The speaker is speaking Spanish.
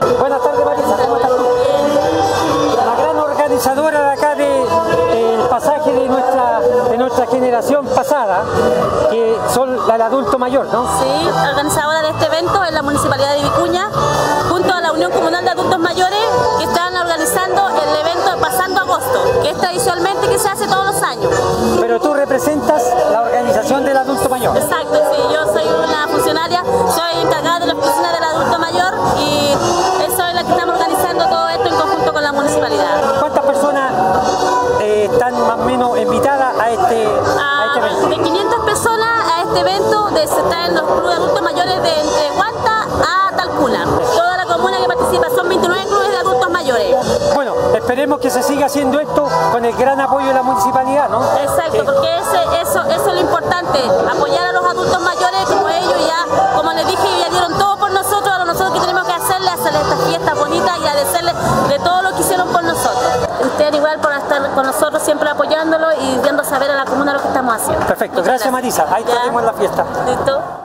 Buenas tardes, Marisa, ¿cómo estás tú? La gran organizadora de acá del de, pasaje de nuestra, de nuestra generación pasada, que son la del adulto mayor, ¿no? Sí, organizadora de este evento es la Municipalidad de Vicuña, junto a la Unión Comunal de Adultos Mayores, que están organizando el evento Pasando Agosto, que es tradicionalmente que se hace todos los años. Pero tú representas la organización del adulto mayor. Municipalidad. ¿Cuántas personas eh, están más o menos invitadas a este, a este Ah, evento? de 500 personas a este evento, de, se traen los clubes de adultos mayores de entre Guanta a Talcuna. Toda la comuna que participa son 29 clubes de adultos mayores. Bueno, esperemos que se siga haciendo esto con el gran apoyo de la municipalidad, ¿no? Exacto, Que- porque ese, es apoyándolo y dando a saber a la comuna lo que estamos haciendo. Perfecto, gracias Marisa, ahí Ya. tenemos la fiesta. ¿Listo?